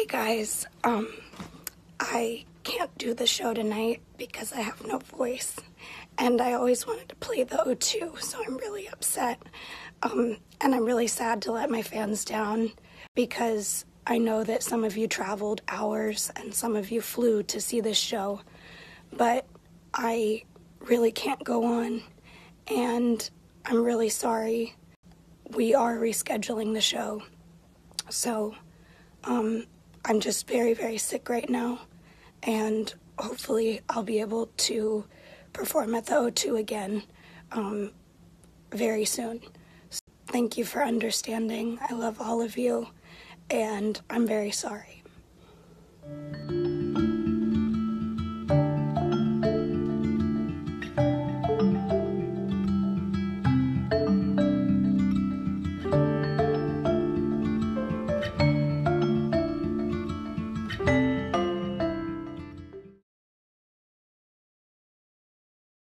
Hey guys, um, I can't do the show tonight because I have no voice, and I always wanted to play the O2, so I'm really upset. Um, and I'm really sad to let my fans down because I know that some of you traveled hours and some of you flew to see this show, but I really can't go on, and I'm really sorry. We are rescheduling the show, so um, I'm just very, very sick right now, and hopefully I'll be able to perform at the O2 again um, very soon. So thank you for understanding. I love all of you, and I'm very sorry.